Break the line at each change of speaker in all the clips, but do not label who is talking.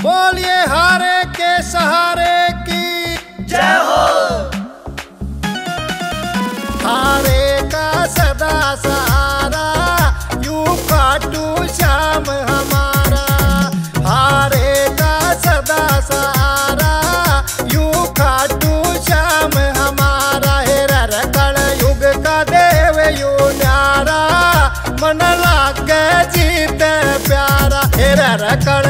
बोलिए हारे के सहारे की।
जय हो।
हारे का सदा सहारा यू खाटू श्याम हमारा। हारे का सदा सहारा यू खाटू श्याम हमारा। हे रकड़ युग का देव यू न्यारा मन लागे जीते प्यारा। हे रकड़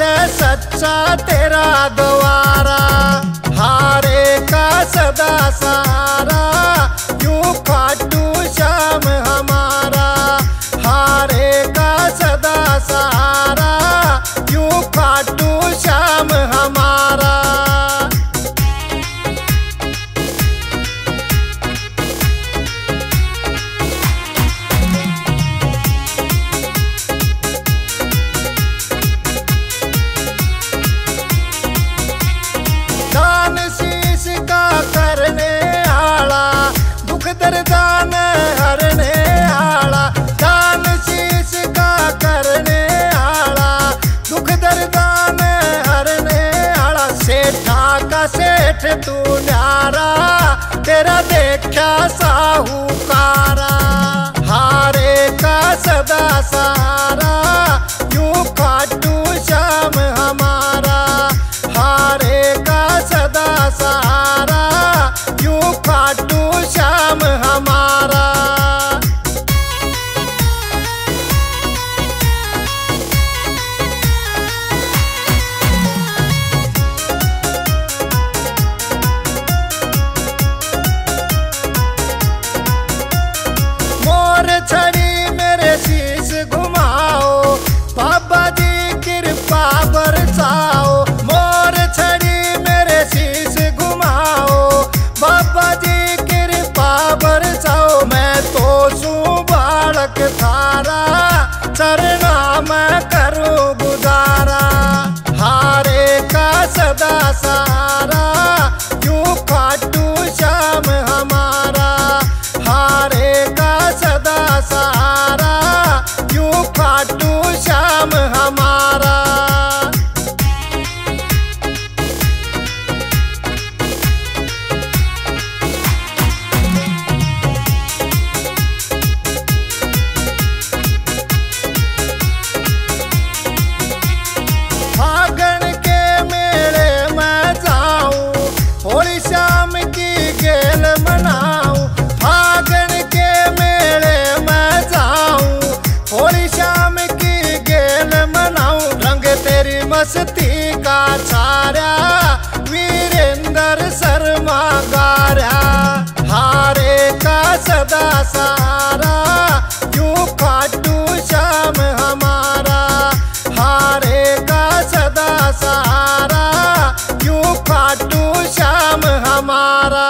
से सच्चा तेरा द्वारा हारे का सदा सहारा सेठ तू न्यारा तेरा देखा साहूकारा। हारे का सदा सहारा मस्ती का छाया वीरेंद्र शर्मा गारा हारे का सदा सहारा यूँ खाटू श्याम हमारा? हारे का सदा सारा यूँ खाटू श्याम हमारा?